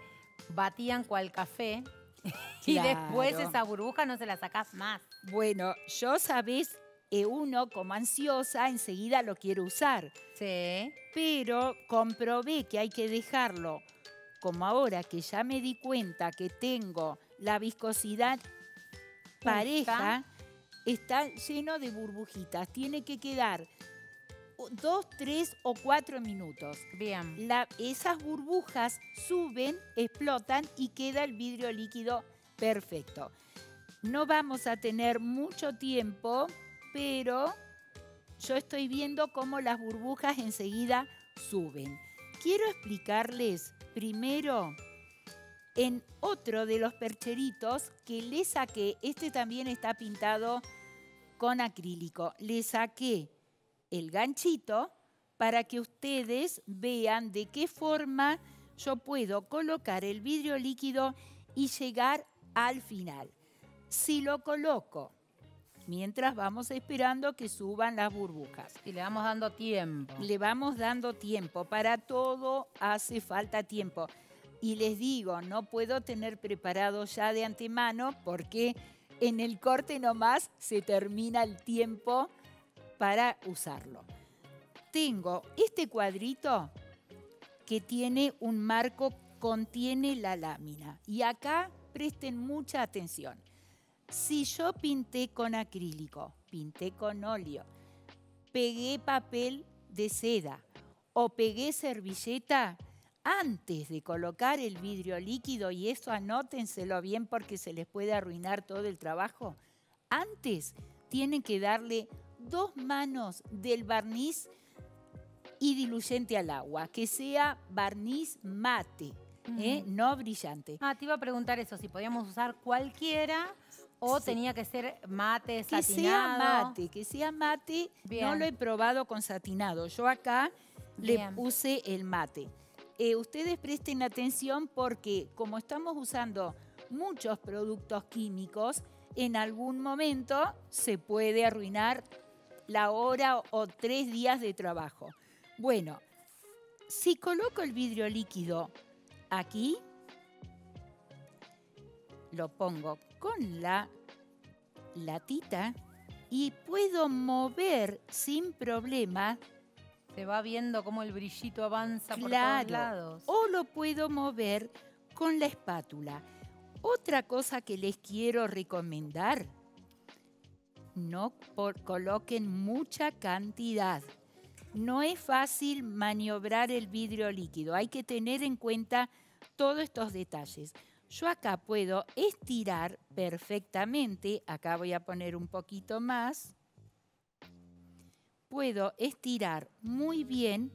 batían cual café y después esa burbuja no se la sacás más. Bueno, yo sabés, eh, uno como ansiosa enseguida lo quiero usar, Sí. pero comprobé que hay que dejarlo, como ahora que ya me di cuenta que tengo la viscosidad pareja, está lleno de burbujitas, tiene que quedar dos, tres o cuatro minutos. Bien. La- esas burbujas suben, explotan y queda el vidrio líquido perfecto. No vamos a tener mucho tiempo, pero yo estoy viendo cómo las burbujas enseguida suben. Quiero explicarles primero en otro de los percheritos que le saqué, este también está pintado con acrílico, le saqué el ganchito para que ustedes vean de qué forma yo puedo colocar el vidrio líquido y llegar al final. Si lo coloco mientras vamos esperando que suban las burbujas, Y le vamos dando tiempo. le vamos dando tiempo. Para todo hace falta tiempo. Y les digo, no puedo tener preparado ya de antemano porque en el corte nomás se termina el tiempo para usarlo. Tengo este cuadrito que tiene un marco, contiene la lámina. Y acá presten mucha atención. Si yo pinté con acrílico, pinté con óleo, pegué papel de seda o pegué servilleta antes de colocar el vidrio líquido, y eso anótenselo bien porque se les puede arruinar todo el trabajo, antes tienen que darle dos manos del barniz y diluyente al agua, que sea barniz mate, ¿eh? no brillante. Ah, te iba a preguntar eso, si podíamos usar cualquiera o Sí. tenía que ser mate, Que sea satinado. mate, que sea mate. No lo he probado con satinado. Yo acá le puse el mate. Eh, ustedes presten atención porque como estamos usando muchos productos químicos, en algún momento se puede arruinar la hora o- tres días de trabajo. Bueno, si coloco el vidrio líquido aquí, lo pongo con la latita y puedo mover sin problema, Se va viendo cómo el brillito avanza por todos lados. o lo puedo mover con la espátula. Otra cosa que les quiero recomendar, no por- coloquen mucha cantidad. No es fácil maniobrar el vidrio líquido, hay que tener en cuenta todos estos detalles. Yo acá puedo estirar perfectamente, acá voy a poner un poquito más, puedo estirar muy bien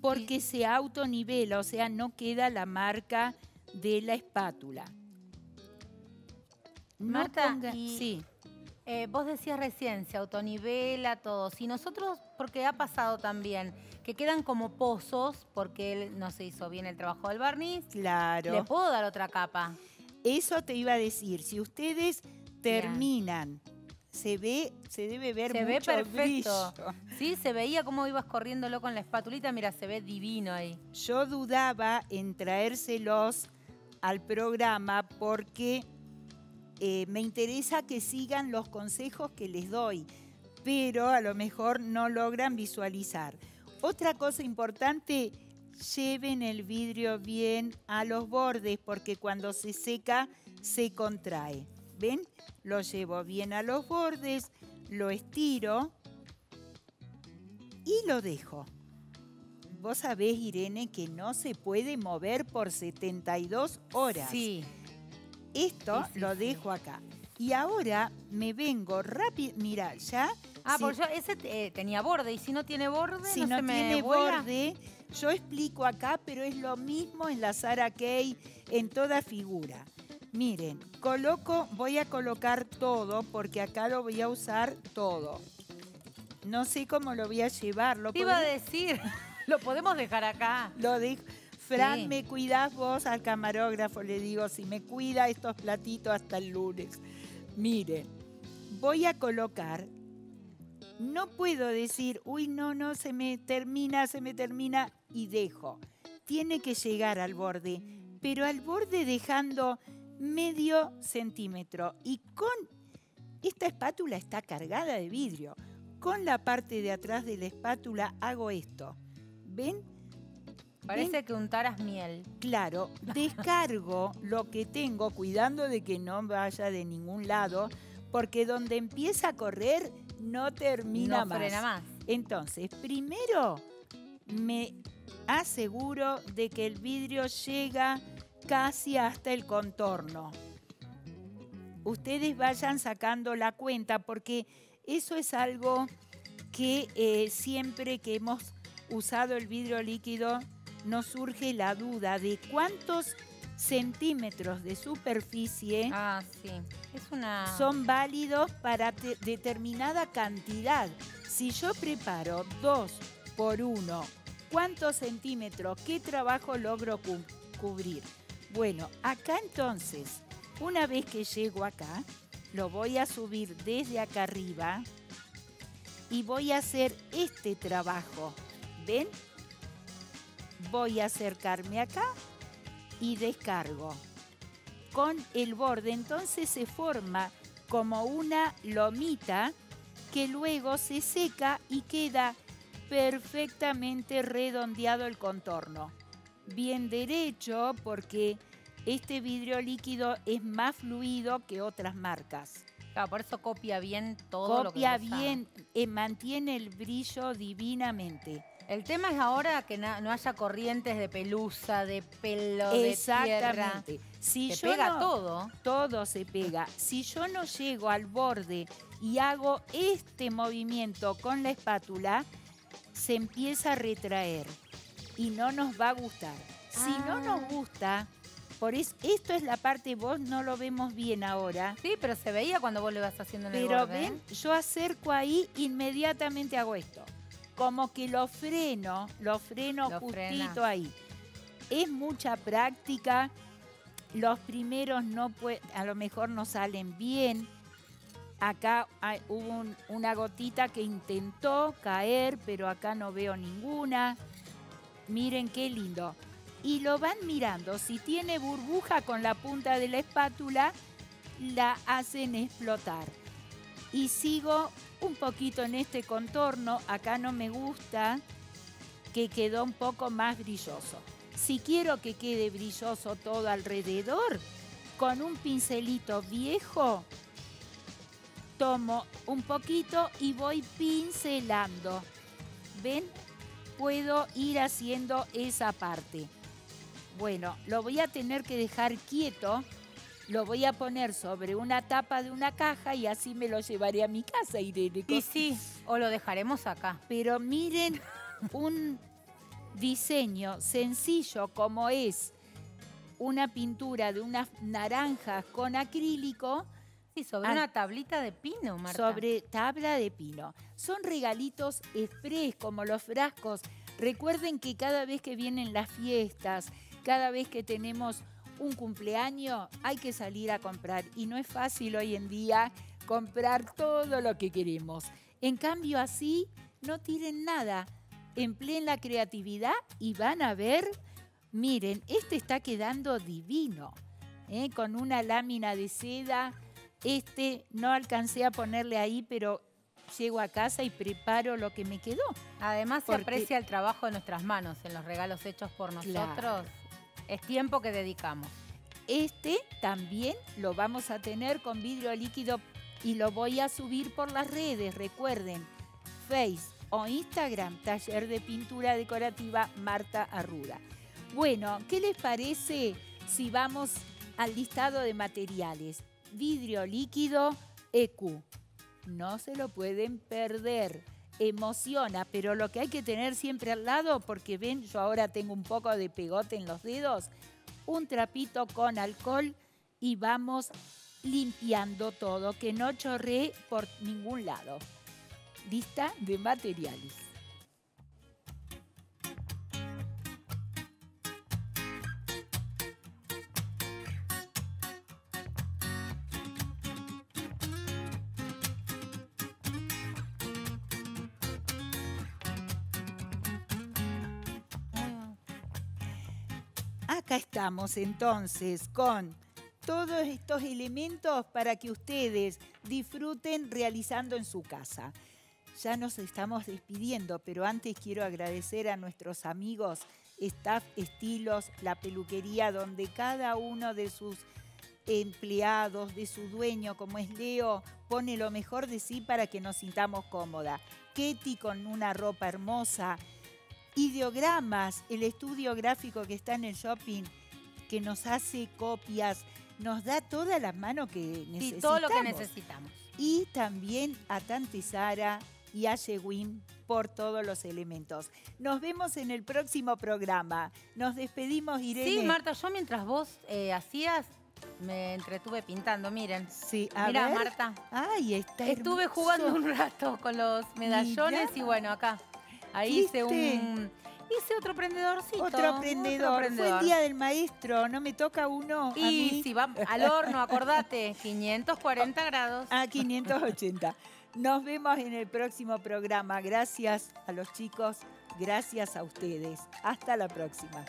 porque se autonivela, o sea, no queda la marca de la espátula. No Marta, ponga- y- sí, Eh, vos decías recién, se autonivela todo. Si nosotros, porque ha pasado también, que quedan como pozos porque él no se hizo bien el trabajo del barniz, claro. ¿le puedo dar otra capa? Eso te iba a decir, si ustedes terminan, se ve, se debe ver Se ve mucho perfecto. brillo. Sí, se veía cómo ibas corriéndolo con la espatulita. Mira, se ve divino ahí. Yo dudaba en traérselos al programa porque eh, me interesa que sigan los consejos que les doy, pero a lo mejor no logran visualizar. Otra cosa importante, lleven el vidrio bien a los bordes porque cuando se seca se contrae. ¿Ven? Lo llevo bien a los bordes, lo estiro y lo dejo. Vos sabés, Irene, que no se puede mover por 72 horas. Sí. Esto Sí, sí, lo dejo acá. Y ahora me vengo rápido. Mira, ya. Ah, si- porque yo, ese eh, tenía borde y si no tiene borde, si no, no, se me tiene borde, yo explico acá, pero es lo mismo en la Sara Kay, en toda figura. Miren, coloco, voy a colocar todo porque acá lo voy a usar todo. No sé cómo lo voy a llevar. Lo Te iba a decir, lo podemos dejar acá. Lo dejo. Fran, Sí. me cuidás vos al camarógrafo, le digo, si me cuida estos platitos hasta el lunes. Miren, voy a colocar, no puedo decir, uy, no, no, se me termina, se me termina y dejo. Tiene que llegar al borde, pero al borde dejando medio centímetro. Y con, esta espátula está cargada de vidrio. Con la parte de atrás de la espátula hago esto. ¿Ven? Parece que untaras miel. Claro, descargo lo que tengo, cuidando de que no vaya de ningún lado, porque donde empieza a correr no termina no más. frena más. Entonces, primero me aseguro de que el vidrio llega casi hasta el contorno. Ustedes vayan sacando la cuenta porque eso es algo que eh, siempre que hemos usado el vidrio líquido nos surge la duda de cuántos centímetros de superficie Ah, sí. Es una... son válidos para te- determinada cantidad. Si yo preparo dos por uno, ¿cuántos centímetros? ¿Qué trabajo logro cu- cubrir? Bueno, acá entonces, una vez que llego acá, lo voy a subir desde acá arriba y voy a hacer este trabajo. ¿Ven? Voy a acercarme acá y descargo con el borde. Entonces se forma como una lomita que luego se seca y queda perfectamente redondeado el contorno. Bien derecho porque este vidrio líquido es más fluido que otras marcas. Claro, por eso copia bien todo lo que Copia bien, eh, mantiene el brillo divinamente. El tema es ahora que no haya corrientes de pelusa, de pelo, de tierra. Exactamente. Si Se yo pega no- todo. todo se pega. Si yo no llego al borde y hago este movimiento con la espátula, se empieza a retraer y no nos va a gustar. Si no Ah. nos gusta, por eso esto es la parte, vos no lo vemos bien ahora, Sí, pero se veía cuando vos lo ibas haciendo en el pero. ¿eh? ven, yo acerco ahí, inmediatamente hago esto. Como que lo freno, lo freno Lo justito ahí. Es mucha práctica. Los primeros no a lo mejor no salen bien. Acá hay- hubo un- una gotita que intentó caer, pero acá no veo ninguna. Miren qué lindo. Y lo van mirando. Si tiene burbuja con la punta de la espátula, la hacen explotar. Y sigo un poquito en este contorno. Acá no me gusta que quedó un poco más brilloso. Si quiero que quede brilloso todo alrededor, con un pincelito viejo, tomo un poquito y voy pincelando. ¿Ven? Puedo ir haciendo esa parte. Bueno, lo voy a tener que dejar quieto. Lo voy a poner sobre una tapa de una caja y así me lo llevaré a mi casa, Irene. Y sí, o lo dejaremos acá. Pero miren un diseño sencillo como es una pintura de unas naranjas con acrílico Sí, sobre Ah. una tablita de pino, Marta. sobre tabla de pino. Son regalitos express como los frascos. Recuerden que cada vez que vienen las fiestas, cada vez que tenemos un cumpleaños, hay que salir a comprar. Y no es fácil hoy en día comprar todo lo que queremos. En cambio, así no tiren nada. Empleen la creatividad y van a ver, miren, este está quedando divino. ¿eh? Con una lámina de seda. Este no alcancé a ponerle ahí, pero llego a casa y preparo lo que me quedó. Además, se Porque- aprecia el trabajo de nuestras manos en los regalos hechos por Claro. Es tiempo que dedicamos. Este también lo vamos a tener con vidrio líquido y lo voy a subir por las redes. Recuerden, Face o Instagram, taller de pintura decorativa Marta Arruda. Bueno, ¿qué les parece si vamos al listado de materiales? Vidrio líquido EQ. No se lo pueden perder. Emociona, pero lo que hay que tener siempre al lado, porque ven, yo ahora tengo un poco de pegote en los dedos, un trapito con alcohol y vamos limpiando todo, que no chorree por ningún lado. Lista de materiales. Acá estamos entonces con todos estos elementos para que ustedes disfruten realizando en su casa. Ya nos estamos despidiendo, pero antes quiero agradecer a nuestros amigos Staff Estilos, la peluquería, donde cada uno de sus empleados, de su dueño, como es Leo, pone lo mejor de sí para que nos sintamos cómoda. Ketty con una ropa hermosa, Ideogramas, el estudio gráfico que está en el shopping, que nos hace copias, nos da todas las manos que necesitamos. todo lo que necesitamos. Y también a Tante Sara y a Yewin por todos los elementos. Nos vemos en el próximo programa. Nos despedimos, Irene. Sí, Marta, yo mientras vos eh, hacías, me entretuve pintando, miren. Sí, a Mira, ver. Marta. Ay, está Estuve hermoso. jugando un rato con los medallones y bueno, acá. Ahí hice un. Hice otro prendedorcito. Otro prendedor. Fue el día del maestro, no me toca uno a Y mí. si va al horno, acordate, 540 grados. A 580. Nos vemos en el próximo programa. Gracias a los chicos, gracias a ustedes. Hasta la próxima.